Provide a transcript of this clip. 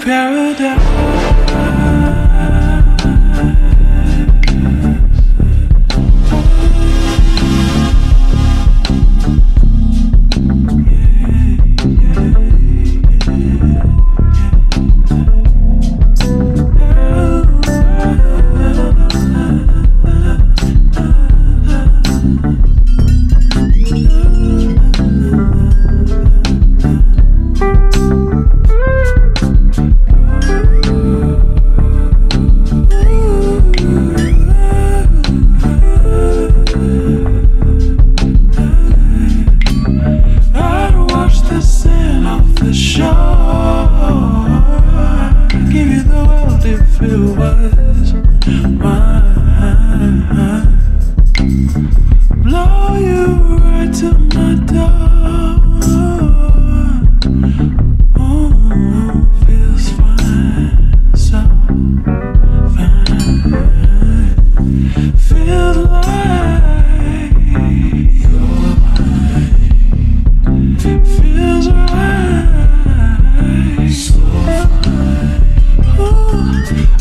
Paradise. Mm-hmm.